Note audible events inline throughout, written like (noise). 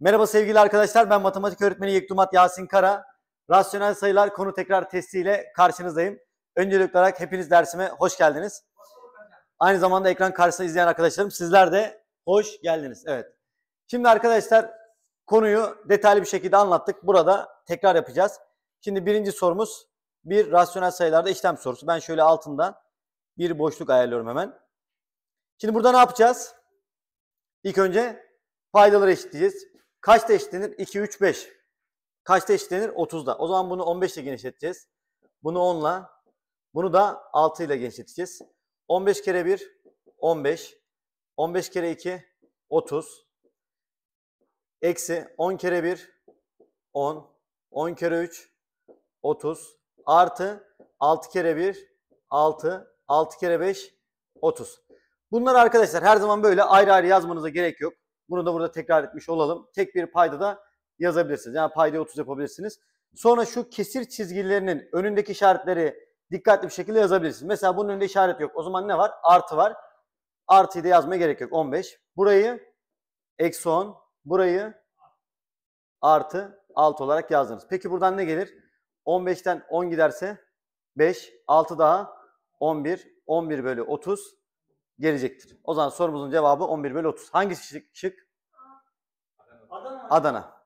Merhaba sevgili arkadaşlar. Ben matematik öğretmeni Yektumat Yasin Kara. Rasyonel sayılar konu tekrar testiyle karşınızdayım. Öncelikli olarak hepiniz dersime hoş geldiniz. Aynı zamanda ekran karşısında izleyen arkadaşlarım sizler de hoş geldiniz. Evet. Şimdi arkadaşlar konuyu detaylı bir şekilde anlattık. Burada tekrar yapacağız. Şimdi birinci sorumuz bir rasyonel sayılarda işlem sorusu. Ben şöyle altında bir boşluk ayarlıyorum hemen. Şimdi burada ne yapacağız? İlk önce paydaları eşitleyeceğiz. Kaçta eşitlenir? 2, 3, 5. Kaçta eşitlenir? 30'da. O zaman bunu 15 ile genişleteceğiz. Bunu 10 ile. Bunu da 6 ile genişleteceğiz. 15 kere 1, 15. 15 kere 2, 30. Eksi 10 kere 1, 10. 10 kere 3, 30. Artı 6 kere 1, 6. 6 kere 5, 30. Bunlar arkadaşlar her zaman böyle ayrı ayrı yazmanıza gerek yok. Bunu da burada tekrar etmiş olalım. Tek bir payda da yazabilirsiniz. Yani payda 30 yapabilirsiniz. Sonra şu kesir çizgilerinin önündeki işaretleri dikkatli bir şekilde yazabilirsiniz. Mesela bunun önünde işaret yok. O zaman ne var? Artı var. Artıyı da yazmaya gerek yok. 15. Burayı eksi 10. Burayı artı 6 olarak yazdınız. Peki buradan ne gelir? 15'ten 10 giderse 5. 6 daha 11. 11 bölü 30 gelecektir. O zaman sorumuzun cevabı 11 bölü 30. Hangisi şık? şık? Adana. Adana.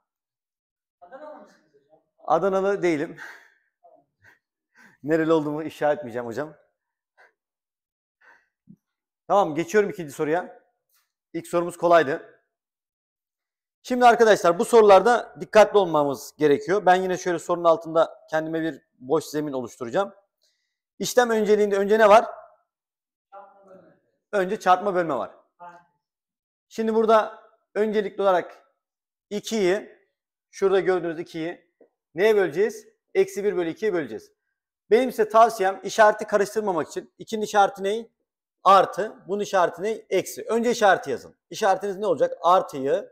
Adana hocam? Adanalı değilim. Nereli olduğumu ifşa etmeyeceğim hocam. Tamam geçiyorum ikinci soruya. İlk sorumuz kolaydı. Şimdi arkadaşlar bu sorularda dikkatli olmamız gerekiyor. Ben yine şöyle sorunun altında kendime bir boş zemin oluşturacağım. İşlem önceliğinde önce ne var? Önce çarpma bölme var. Şimdi burada öncelikli olarak 2'yi, şurada gördüğünüz 2'yi neye böleceğiz? Eksi 1 bölü 2'ye böleceğiz. Benim size tavsiyem işareti karıştırmamak için. 2'nin işareti ne? Artı. Bunun işareti ne? Eksi. Önce işareti yazın. İşaretiniz ne olacak? Artıyı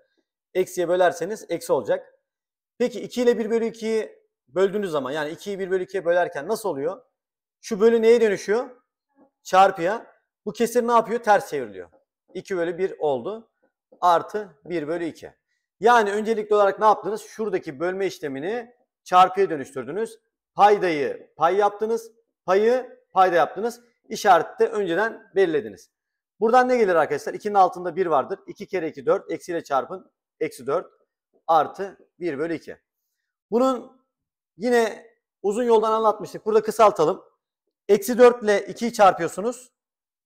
eksiye bölerseniz eksi olacak. Peki 2 ile 1 bölü 2'yi böldüğünüz zaman yani 2'yi 1 bölü 2'ye bölerken nasıl oluyor? Şu bölü neye dönüşüyor? Çarpıya. Bu kesir ne yapıyor? Ters çevriliyor. 2 bölü 1 oldu. Artı 1 bölü 2. Yani öncelikli olarak ne yaptınız? Şuradaki bölme işlemini çarpıya dönüştürdünüz. Paydayı pay yaptınız. Payı payda yaptınız. İşareti de önceden belirlediniz. Buradan ne gelir arkadaşlar? 2'nin altında 1 vardır. 2 kere 2 4. Eksiyle çarpın. Eksi 4 artı 1 bölü 2. Bunun yine uzun yoldan anlatmıştık. Burada kısaltalım. Eksi 4 ile 2'yi çarpıyorsunuz.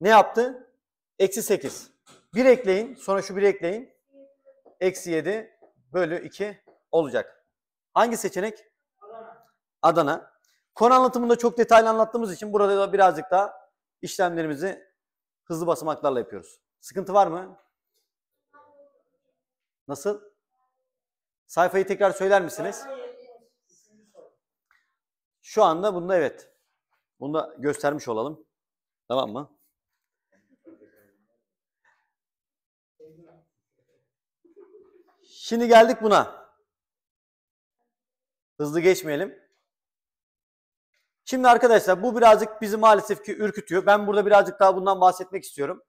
Ne yaptı? Eksi 8. 1 ekleyin. Sonra şu 1 ekleyin. Eksi 7 bölü 2 olacak. Hangi seçenek? Adana. Adana. Konu anlatımında çok detaylı anlattığımız için burada da birazcık daha işlemlerimizi hızlı basamaklarla yapıyoruz. Sıkıntı var mı? Nasıl? Sayfayı tekrar söyler misiniz? Şu anda bunda evet. Bunu da göstermiş olalım. Tamam mı? Şimdi geldik buna. Hızlı geçmeyelim. Şimdi arkadaşlar bu birazcık bizi maalesef ki ürkütüyor. Ben burada birazcık daha bundan bahsetmek istiyorum.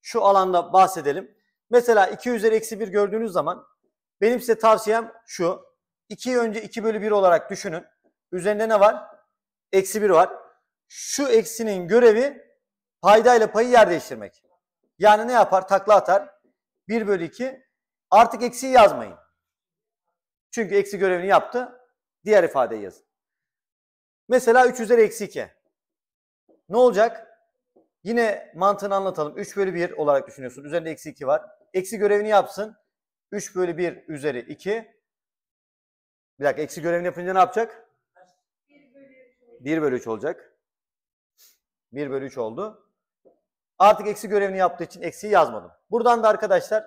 Şu alanda bahsedelim. Mesela 2 üzeri eksi 1 gördüğünüz zaman benim size tavsiyem şu. 2'yi önce 2 bölü 1 olarak düşünün. Üzerinde ne var? Eksi 1 var. Şu eksinin görevi paydayla payı yer değiştirmek. Yani ne yapar? Takla atar. 1 bölü 2. Artık eksiği yazmayın. Çünkü eksi görevini yaptı. Diğer ifadeyi yazın. Mesela 3 üzeri eksi 2. Ne olacak? Yine mantığını anlatalım. 3 bölü 1 olarak düşünüyorsun. Üzerinde eksi 2 var. Eksi görevini yapsın. 3 bölü 1 üzeri 2. Bir dakika eksi görevini yapınca ne yapacak? 1 bölü 3 olacak. 1 bölü 3 oldu. Artık eksi görevini yaptığı için eksiği yazmadım. Buradan da arkadaşlar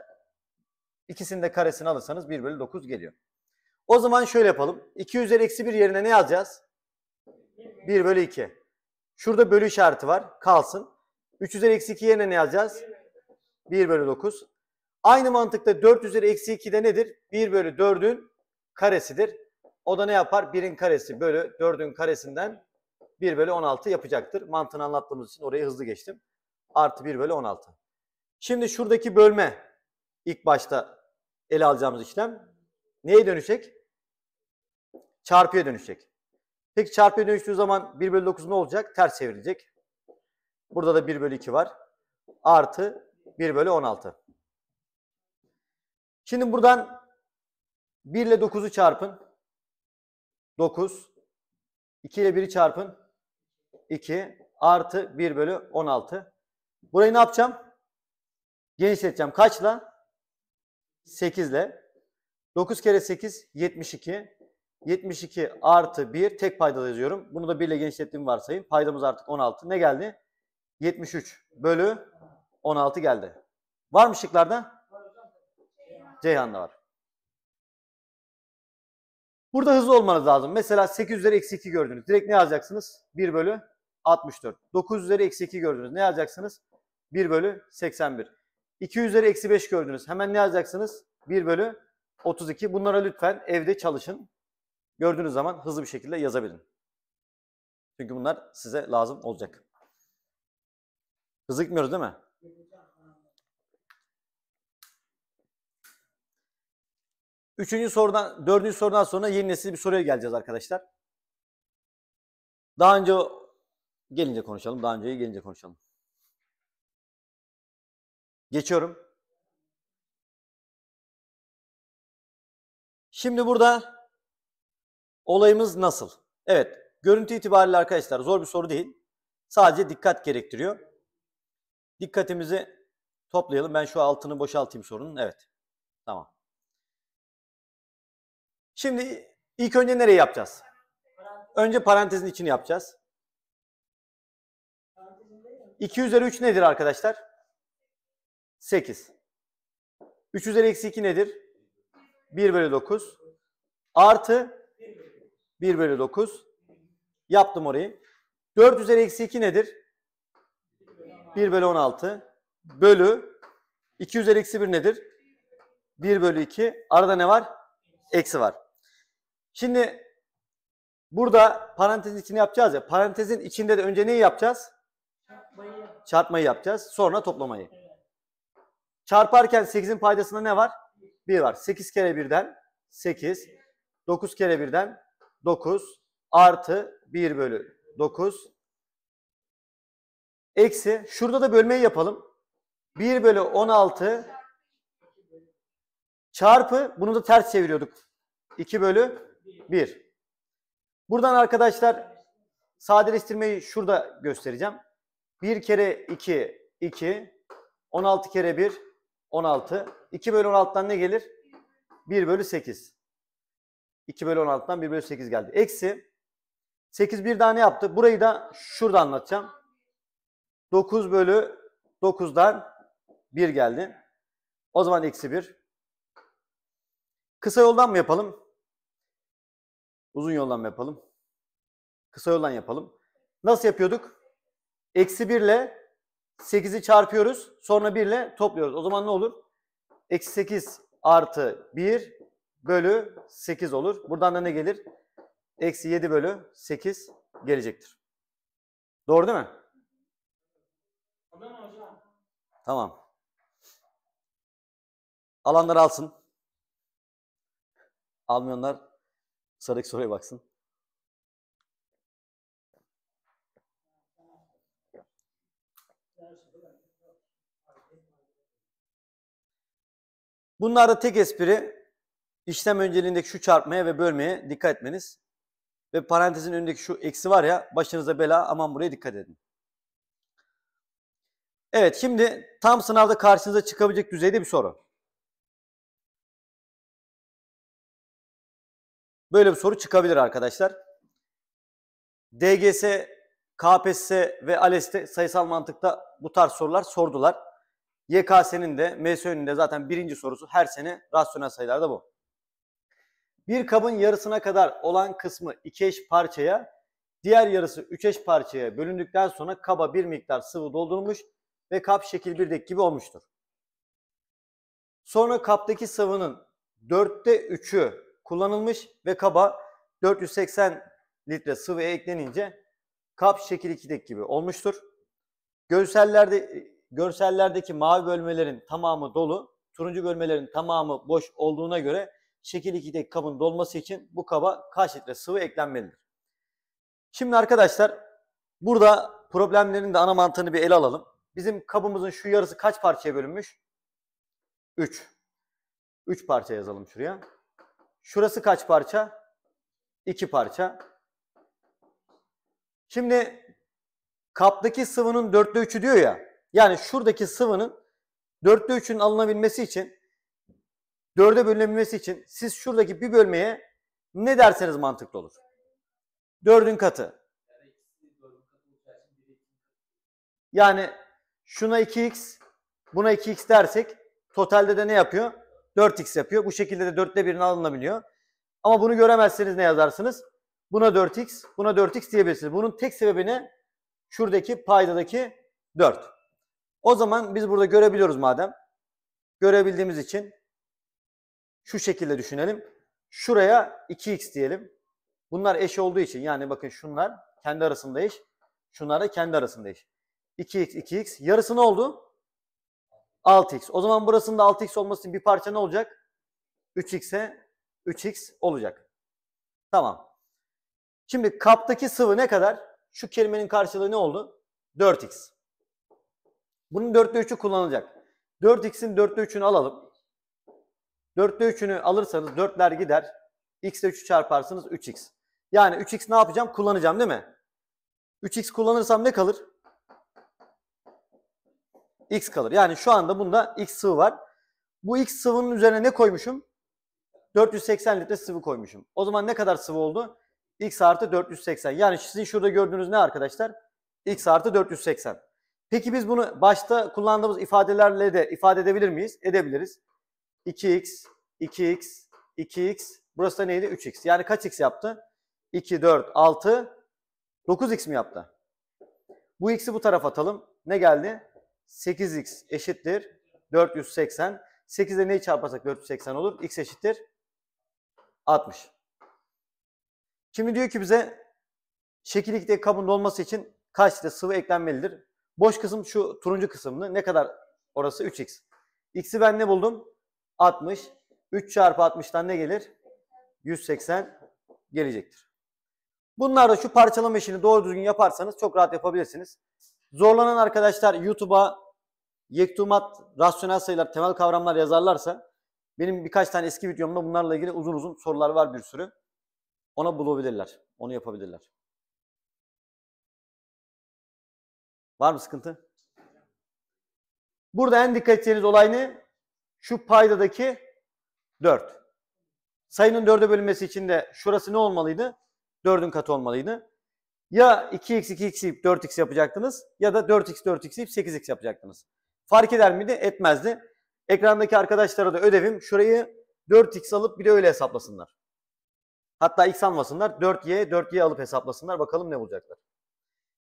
ikisinin de karesini alırsanız 1 bölü 9 geliyor. O zaman şöyle yapalım. 2 üzeri eksi 1 yerine ne yazacağız? 1 bölü 2. Şurada bölü işareti var. Kalsın. 3 üzeri eksi 2 yerine ne yazacağız? 1 bölü 9. Aynı mantıkta 4 üzeri eksi 2 de nedir? 1 bölü 4'ün karesidir. O da ne yapar? 1'in karesi bölü 4'ün karesinden 1 bölü 16 yapacaktır. Mantığını anlattığımız için orayı hızlı geçtim. Artı 1 bölü 16. Şimdi şuradaki bölme ilk başta ele alacağımız işlem. neye dönüşecek? Çarpıya dönüşecek. Peki çarpıya dönüştüğü zaman 1 bölü 9 ne olacak? Ters çevrilecek. Burada da 1 bölü 2 var. Artı 1 bölü 16. Şimdi buradan 1 ile 9'u çarpın. 9. 2 ile 1'i çarpın. 2 artı 1 bölü 16. Burayı ne yapacağım? Genişleteceğim. Kaçla? 8 ile. 9 kere 8 72. 72 artı 1 tek payda yazıyorum. Bunu da 1 ile genişlettiğimi varsayın. Paydamız artık 16. Ne geldi? 73 bölü 16 geldi. Var mı şıklarda? Ceyhan'da var. Burada hızlı olmanız lazım. Mesela 8 üzeri eksi 2 gördünüz. Direkt ne yazacaksınız? 1 bölü 64. 9 üzeri eksi 2 gördünüz. Ne yazacaksınız? 1 bölü 81. 2 üzeri eksi 5 gördünüz. Hemen ne yazacaksınız? 1 bölü 32. Bunlara lütfen evde çalışın. Gördüğünüz zaman hızlı bir şekilde yazabilin. Çünkü bunlar size lazım olacak. Hızlı gitmiyoruz değil mi? Üçüncü sorudan, dördüncü sorudan sonra yeni nesil bir soruya geleceğiz arkadaşlar. Daha önce gelince konuşalım. Daha önce gelince konuşalım. Geçiyorum. Şimdi burada olayımız nasıl? Evet, görüntü itibariyle arkadaşlar zor bir soru değil. Sadece dikkat gerektiriyor. Dikkatimizi toplayalım. Ben şu altını boşaltayım sorunun. Evet. Tamam. Şimdi ilk önce nereyi yapacağız? Önce parantezin içini yapacağız. 2 üzeri 3 nedir arkadaşlar? 8. 3 üzeri eksi 2 nedir? 1 bölü 9. Artı 1 bölü 9. Yaptım orayı. 4 üzeri eksi 2 nedir? 1 bölü 16. Bölü 2 üzeri eksi 1 nedir? 1 bölü 2. Arada ne var? Eksi var. Şimdi burada parantezin içini yapacağız ya. Parantezin içinde de önce neyi yapacağız? Çarpmayı Çarpmayı yapacağız. Sonra toplamayı. Çarparken 8'in paydasında ne var? 1 var. 8 kere 1'den 8. 9 kere 1'den 9. Artı 1 bölü 9. Eksi. Şurada da bölmeyi yapalım. 1 bölü 16 çarpı bunu da ters çeviriyorduk. 2 bölü 1. Buradan arkadaşlar sadeleştirmeyi şurada göstereceğim. 1 kere 2 2 16 kere 1 16 2 bölü 16'dan ne gelir? 1 bölü 8. 2 bölü 16'dan 1 bölü 8 geldi. Eksi 8 bir tane yaptı. Burayı da şurada anlatacağım. 9 bölü 9'dan 1 geldi. O zaman eksi 1. Kısa yoldan mı yapalım? Uzun yoldan mı yapalım? Kısa yoldan yapalım. Nasıl yapıyorduk? Eksi 1 ile 8'i çarpıyoruz. Sonra 1 ile topluyoruz. O zaman ne olur? Eksi 8 artı 1 bölü 8 olur. Buradan da ne gelir? Eksi 7 bölü 8 gelecektir. Doğru değil mi? Tamam. Alanlar alsın. Almayanlar sıradaki soruya baksın. Bunlarda tek espri işlem önceliğindeki şu çarpmaya ve bölmeye dikkat etmeniz. Ve parantezin önündeki şu eksi var ya başınıza bela aman buraya dikkat edin. Evet şimdi tam sınavda karşınıza çıkabilecek düzeyde bir soru. Böyle bir soru çıkabilir arkadaşlar. DGS, KPSS ve ALES'te sayısal mantıkta bu tarz sorular sordular. YKS'nin de MSÖ'nün de zaten birinci sorusu her sene rasyonel sayılarda bu. Bir kabın yarısına kadar olan kısmı iki eş parçaya, diğer yarısı üç eş parçaya bölündükten sonra kaba bir miktar sıvı doldurulmuş ve kap şekil birdeki gibi olmuştur. Sonra kaptaki sıvının dörtte üçü kullanılmış ve kaba 480 litre sıvı eklenince kap şekil 2'deki gibi olmuştur. Görsellerde görsellerdeki mavi bölmelerin tamamı dolu, turuncu bölmelerin tamamı boş olduğuna göre şekil 2'deki kabın dolması için bu kaba kaç litre sıvı eklenmelidir? Şimdi arkadaşlar burada problemlerin de ana mantığını bir ele alalım. Bizim kabımızın şu yarısı kaç parçaya bölünmüş? 3. 3 parça yazalım şuraya. Şurası kaç parça? 2 parça. Şimdi kaptaki sıvının dörtte üçü diyor ya. Yani şuradaki sıvının dörtte üçünün alınabilmesi için dörde bölünebilmesi için siz şuradaki bir bölmeye ne derseniz mantıklı olur. Dördün katı. Yani şuna 2x, buna 2x dersek totalde de ne yapıyor? 4x yapıyor. Bu şekilde de dörtte birini alınabiliyor. Ama bunu göremezseniz ne yazarsınız? Buna 4x, buna 4x diyebilirsiniz. Bunun tek sebebi ne? Şuradaki paydadaki 4. O zaman biz burada görebiliyoruz madem. Görebildiğimiz için şu şekilde düşünelim. Şuraya 2x diyelim. Bunlar eş olduğu için yani bakın şunlar kendi arasında eş. Şunlar da kendi arasında eş. 2x, 2x. Yarısı ne oldu? 6x. O zaman burasının da 6x olması için bir parça ne olacak? 3x'e 3x olacak. Tamam. Şimdi kaptaki sıvı ne kadar? Şu kelimenin karşılığı ne oldu? 4x. Bunun 4'te 3'ü kullanılacak. 4x'in 4'te 3'ünü alalım. 4'te 3'ünü alırsanız 4'ler gider. x ile 3'ü çarparsınız 3x. Yani 3x ne yapacağım? Kullanacağım değil mi? 3x kullanırsam ne kalır? x kalır. Yani şu anda bunda x sıvı var. Bu x sıvının üzerine ne koymuşum? 480 litre sıvı koymuşum. O zaman ne kadar sıvı oldu? X artı 480. Yani sizin şurada gördüğünüz ne arkadaşlar? x artı 480. Peki biz bunu başta kullandığımız ifadelerle de ifade edebilir miyiz? Edebiliriz. 2x, 2x, 2x. Burası da neydi? 3x. Yani kaç x yaptı? 2, 4, 6, 9x mi yaptı? Bu x'i bu tarafa atalım. Ne geldi? 8x eşittir 480. 8 ile neyi çarparsak 480 olur? x eşittir 60. Şimdi diyor ki bize şekil 2'deki kabın dolması için kaç litre sıvı eklenmelidir? Boş kısım şu turuncu kısımlı. Ne kadar orası? 3x. X'i ben ne buldum? 60. 3 çarpı 60'tan ne gelir? 180 gelecektir. Bunlar da şu parçalama işini doğru düzgün yaparsanız çok rahat yapabilirsiniz. Zorlanan arkadaşlar YouTube'a yektumat, rasyonel sayılar, temel kavramlar yazarlarsa benim birkaç tane eski videomda bunlarla ilgili uzun uzun sorular var bir sürü. Ona bulabilirler. Onu yapabilirler. Var mı sıkıntı? Burada en dikkat edeceğiniz olay ne? Şu paydadaki 4. Sayının 4'e bölünmesi için de şurası ne olmalıydı? 4'ün katı olmalıydı. Ya 2x 2x deyip 4x yapacaktınız ya da 4x 4x deyip 8x yapacaktınız. Fark eder miydi? Etmezdi. Ekrandaki arkadaşlara da ödevim şurayı 4x alıp bir de öyle hesaplasınlar. Hatta x almasınlar. 4y, 4y alıp hesaplasınlar. Bakalım ne bulacaklar.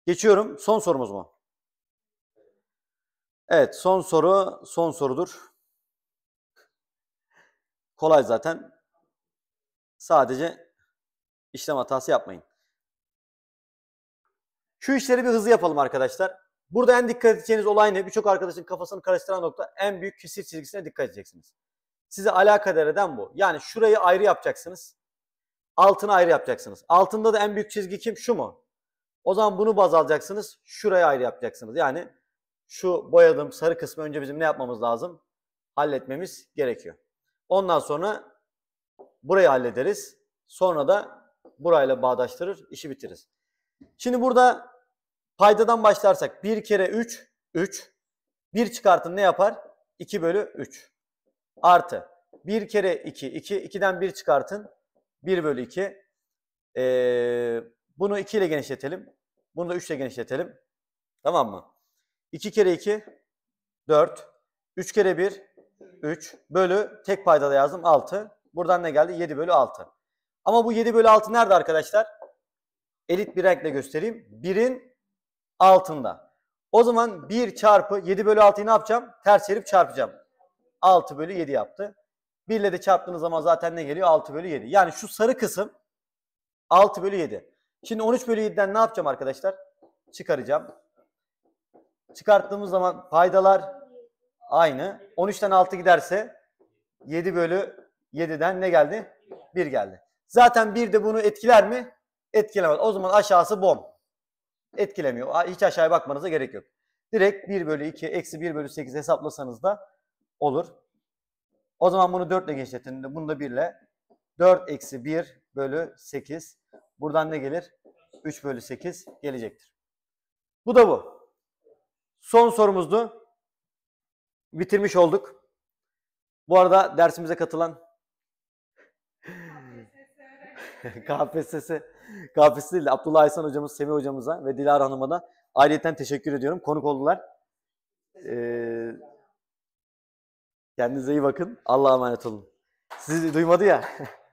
Geçiyorum. Son sorumuz mu? Evet, son soru son sorudur. Kolay zaten. Sadece işlem hatası yapmayın. Şu işleri bir hızlı yapalım arkadaşlar. Burada en dikkat edeceğiniz olay ne? Birçok arkadaşın kafasını karıştıran nokta en büyük kesir çizgisine dikkat edeceksiniz. Size alakadar eden bu. Yani şurayı ayrı yapacaksınız. Altını ayrı yapacaksınız. Altında da en büyük çizgi kim? Şu mu? O zaman bunu baz alacaksınız. Şurayı ayrı yapacaksınız. Yani şu boyadığım sarı kısmı önce bizim ne yapmamız lazım? Halletmemiz gerekiyor. Ondan sonra burayı hallederiz. Sonra da burayla bağdaştırır, işi bitiririz. Şimdi burada paydadan başlarsak 1 kere 3, 3. 1 çıkartın ne yapar? 2 bölü 3. Artı 1 kere 2, 2. 2'den 1 çıkartın. 1 bölü 2. Ee, bunu 2 ile genişletelim. Bunu da 3 ile genişletelim. Tamam mı? 2 kere 2, 4. 3 kere 1, 3. Bölü tek paydada yazdım 6. Buradan ne geldi? 7 bölü 6. Ama bu 7 bölü 6 nerede arkadaşlar? Elit bir renkle göstereyim. 1'in altında. O zaman 1 çarpı 7 bölü 6'yı ne yapacağım? Ters çevirip çarpacağım. 6 bölü 7 yaptı. 1 ile de çarptığınız zaman zaten ne geliyor? 6 bölü 7. Yani şu sarı kısım 6 bölü 7. Şimdi 13 bölü 7'den ne yapacağım arkadaşlar? Çıkaracağım. Çıkarttığımız zaman paydalar aynı. 13'ten 6 giderse 7 bölü 7'den ne geldi? 1 geldi. Zaten 1 de bunu etkiler mi? Etkilemez. O zaman aşağısı bom. Etkilemiyor. Hiç aşağıya bakmanıza gerek yok. Direkt 1 bölü 2 eksi 1 bölü 8 hesaplasanız da olur. O zaman bunu 4 ile genişletin. Bunu da 1 ile. 4 eksi 1 bölü 8. Buradan ne gelir? 3 bölü 8 gelecektir. Bu da bu. Son sorumuzdu. Bitirmiş olduk. Bu arada dersimize katılan (laughs) KPSS, KPSS değil de Abdullah Aysan hocamız, Semih hocamıza ve Dilara Hanım'a da ayrıyeten teşekkür ediyorum. Konuk oldular. Ee, kendinize iyi bakın. Allah'a emanet olun. Sizi duymadı ya. (laughs)